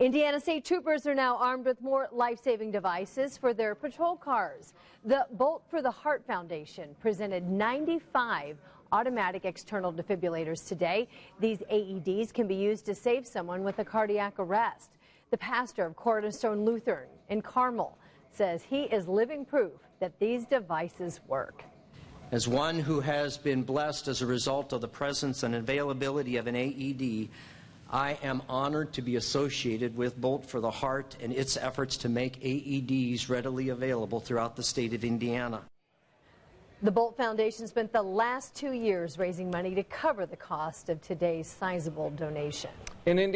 Indiana State Troopers are now armed with more life-saving devices for their patrol cars. The Bolt for the Heart Foundation presented 95 automatic external defibrillators today. These AEDs can be used to save someone with a cardiac arrest. The pastor of Cornerstone Lutheran in Carmel says he is living proof that these devices work. As one who has been blessed as a result of the presence and availability of an AED, I am honored to be associated with Bolt for the Heart and its efforts to make AEDs readily available throughout the state of Indiana. The Bolt Foundation spent the last two years raising money to cover the cost of today's sizable donation. In Indiana,